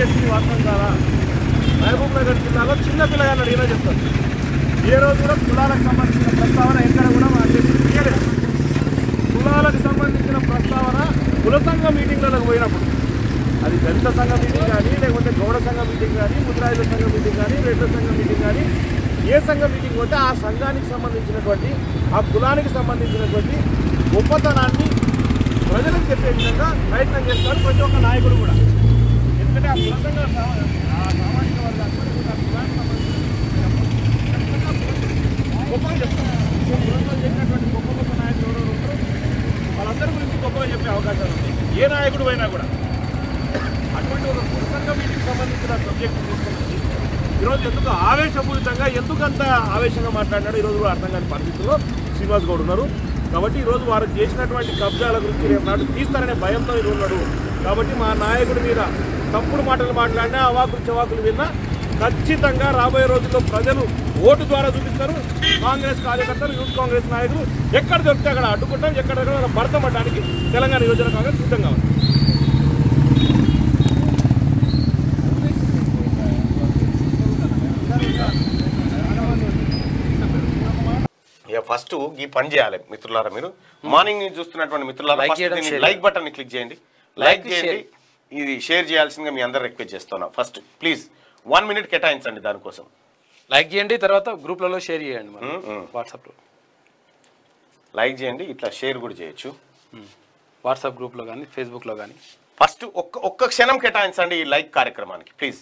చేసింది వాస్తవం కాదా? మహబూబ్ నగర్ జిల్లాలో చిన్న పిల్లగాన్ని అడిగినా చెప్తారు. ఏ రోజు కూడా కులాలకు సంబంధించిన ప్రస్తావన ఎక్కడ కూడా మా అధ్యక్షుడు తీయలేదు. కులాలకు సంబంధించిన ప్రస్తావన కుల సంఘ మీటింగ్లకు పోయినప్పుడు. అది దళిత సంఘ మీటింగ్ కానీ లేకపోతే గౌడ సంఘ మీటింగ్ కానీ ముద్రాయుధ సంఘ మీటింగ్ కానీ రెడ్ల సంఘ మీటింగ్ కానీ ఏ సంఘ మీటింగ్ పోతే ఆ సంఘానికి సంబంధించినటువంటి ఆ కులానికి సంబంధించినటువంటి గొప్పతనాన్ని ప్రజలకు చెప్పే విధంగా ప్రయత్నం చేస్తారు ప్రతి ఒక్క నాయకుడు కూడా. చెప్పే అవకాశాలు ఉంది ఏ నాయకుడు అయినా కూడా అటువంటి ఒక కుల వీటికి సంబంధించిన సబ్జెక్టు తీసుకొని ఈరోజు ఎందుకు ఆవేశపూరితంగా ఎందుకంత ఆవేశంగా మాట్లాడినాడో ఈరోజు కూడా అర్థం కాని పరిస్థితుల్లో శ్రీనివాస్ గౌడ్ ఉన్నారు కాబట్టి ఈరోజు వారు చేసినటువంటి కబ్జాల గురించి రేపు నాడు తీస్తారనే భయంతో ఇది ఉన్నాడు. కాబట్టి మా నాయకుడి మీద తప్పుడు మాటలు మాట్లాడినా అవాకులు చవాకులు విన్నా ఖచ్చితంగా రాబోయే రోజుల్లో ప్రజలు ఓటు ద్వారా చూపిస్తారు. కాంగ్రెస్ కార్యకర్తలు యూత్ కాంగ్రెస్ నాయకులు ఎక్కడ దొరికితే అక్కడ అడ్డుకుంటాం ఎక్కడ దొరికితే భర్త పడడానికి తెలంగాణ యువజన కాంగ్రెస్ సిద్ధంగా ఉంది. ఇక ఫస్ట్ ఈ పని చేయాలి మిత్రులారా మీరు. మార్నింగ్ చూస్తున్నటువంటి మిత్రులారా లైక్ బటన్ని క్లిక్ చేయండి. లైక్ చేయండి. ఇది షేర్ చేయాల్సిందిగా మీ అందరు రిక్వెస్ట్ చేస్తున్నా. ఫస్ట్ ప్లీజ్ వన్ మినిట్ కేటాయించండి దానికోసం. లైక్ చేయండి తర్వాత గ్రూప్లలో షేర్ చేయండి. వాట్సాప్లో. లైక్ చేయండి ఇట్లా షేర్ కూడా చేయొచ్చు. వాట్సాప్ గ్రూప్లో కానీ ఫేస్బుక్లో కానీ. ఫస్ట్ ఒక్క ఒక్క క్షణం కేటాయించండి ఈ లైక్ కార్యక్రమానికి ప్లీజ్